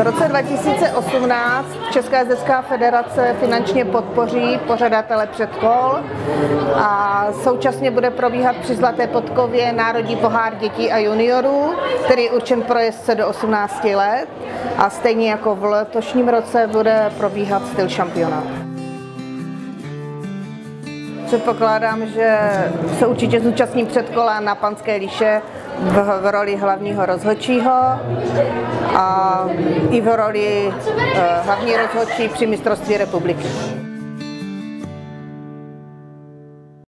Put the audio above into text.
V roce 2018 Česká jezdecká federace finančně podpoří pořadatele předkol a současně bude probíhat při Zlaté podkově Národní pohár dětí a juniorů, který je určen pro jezdce do 18 let a stejně jako v letošním roce bude probíhat styl šampionát. Předpokládám, že se určitě zúčastním předkola na Panské líše v, v roli hlavního rozhodčího i v roli uh, hlavní rozhodčí při mistrovství republiky.